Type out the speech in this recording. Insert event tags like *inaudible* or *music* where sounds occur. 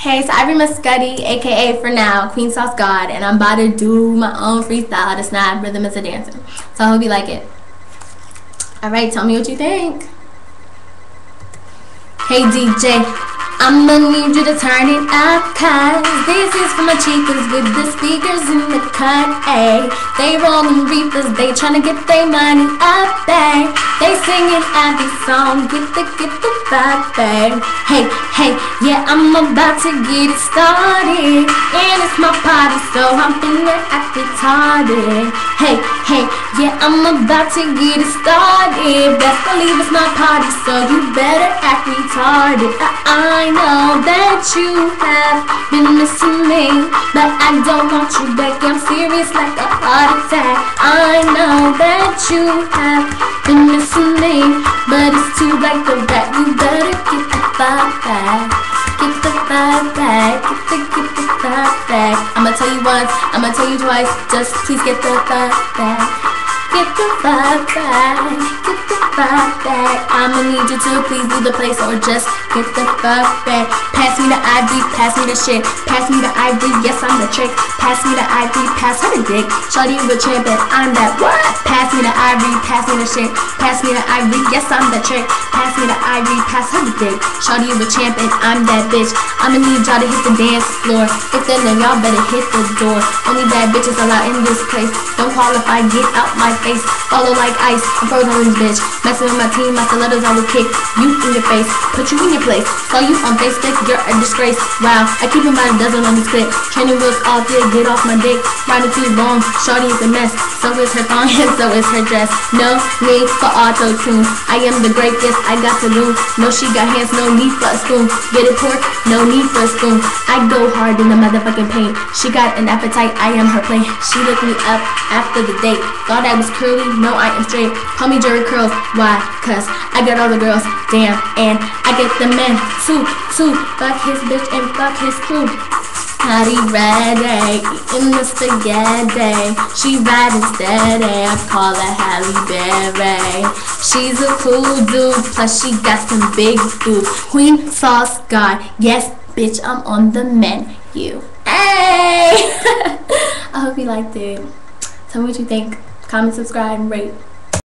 Hey, it's Ivory Mescudi, aka for now, Queen Sauce God, and I'm about to do my own freestyle that's not rhythm is a dancer. So I hope you like it. Alright, tell me what you think. Hey DJ, I'ma need you to turn it up Cause this is for my cheekers with the speakers in the cut Ay, they rolling reapers, they tryna get their money up Ay, they singing every song, get the, get the vibe Ay. Hey, hey, yeah, I'm about to get it started And it's my party, so I'm finna act retarded Hey, hey, yeah, I'm about to get it started Best believe it's my party, so you better act retarded I, I know that you have been missing me, but I don't want you back. I'm serious like a heart attack. I know that you have been missing me, but it's too late for that. You better get the vibe back. You once, I'ma tell you twice. Just please get the vibe back. Get the vibe back. Vibe back. I'ma need you to please leave the place or just get the fuck back. Pass me the IV, pass me the shit. Pass me the IV, yes, I'm the trick. Pass me the IV, pass her the dick. Shorty with champ and I'm that what? Pass me the IV, pass me the shit. Pass me the IV, yes, I'm the trick. Pass me the IV, pass her the dick. Shorty with champ and I'm that bitch. I'ma need y'all to hit the dance floor. If then, then y'all better hit the door. Only bad bitches allowed in this place. Don't qualify, get out my face. Follow like ice, I'm frozen on this bitch. Messing with my team, my stilettos I will kick you in your face. Put you in your place. Saw you on Facebook, you're a disgrace. Wow, I keep about doesn't on this clip. Training wheels off, yeah, get off my dick. Riding too long, shorty is a mess. So is her thong *laughs* and so is her dress. No need for auto tune. I am the greatest, I got the room. No, she got hands, no need for a spoon. Get it pork, no need for a spoon. I go hard in the motherfucking paint. She got an appetite, I am her plane. She looked me up after the date. Thought I was curly, no, I am straight. Call me Jerry Curls, why? Cause I got all the girls, damn, and I get the men too, too. Fuck his bitch and fuck his crew. Patty ready, eating the spaghetti. She riding steady, I call her Halle Berry. She's a cool dude, plus she got some big boobs. Queen sauce god, yes, bitch, I'm on the menu. Hey! *laughs* I hope you liked it. Tell me what you think. Comment, subscribe, and rate.